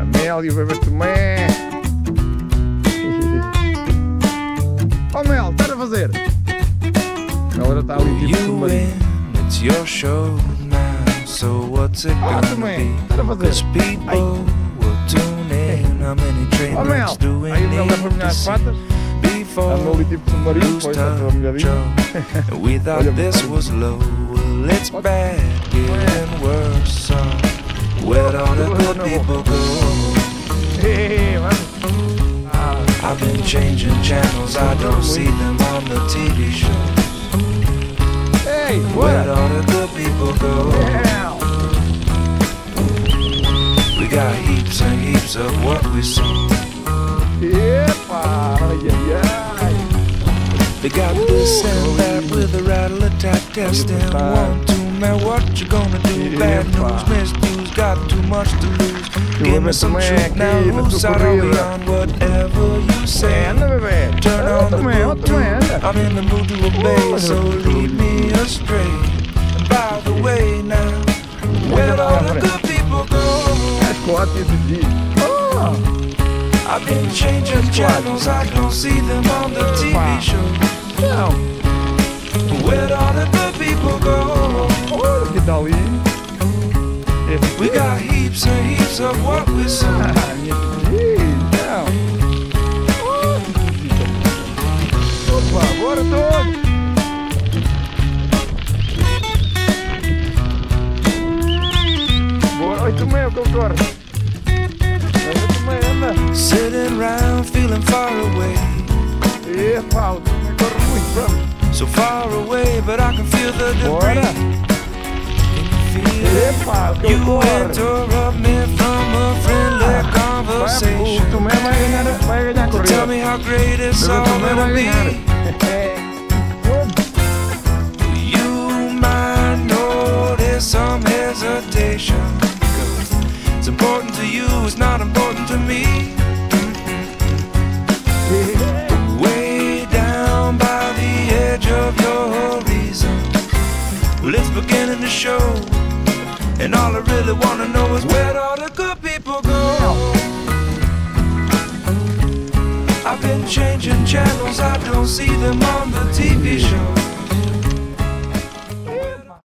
Amélia, bebê Tomé. Oh Mel, estás a fazer? Ela está ali tipo win, it's your show now. So what's it gonna também. be? Estás a fazer? Cause people will tune in. How many train Oh Mel, wrecks do we aí o Mel need leva-me to nas see patas. before Andou ali tipo submarino, lose depois está toda touch? molhadinha. And we thought Olha, this was low. Well, it's bad, getting worse. So where do all the good people go? I've been changing channels. I don't see them on the TV show. Ei, Where do the good people go? We got heaps and heaps of what we saw. They got this and that with a rattle attack test and one, two, man, what you gonna do? Bad news, missed news, got too much to lose. Give me some truth now, are we on? Whatever you say. Turn on the Anda, Mel, good também. I'm in the mood to obey, so lead me astray. And by the way now, where all the good people go? I've been changing channels, I don't see them on the TV show. não. Where all the good people go? Olha que We got heaps and heaps of what we saw. Ah. Opa, bora todos. Bora, oi, também, o que eu corro. Anda também, anda. Sitting around feeling far away. Epa, o também corre muito, vamos. So far away, but I can feel the debris. Feel it. Epa, o que eu You interrupt me from a friendly o conversation. Tomé vai ganhar, vai ganhar a corrida. Tell me how great it's all gonna be. You might notice some hesitation. You, it's not important to me. Way down by the edge of your reason. Well, it's beginning to show. And all I really wanna know is where all the good people go. I've been changing channels, I don't see them on the TV show.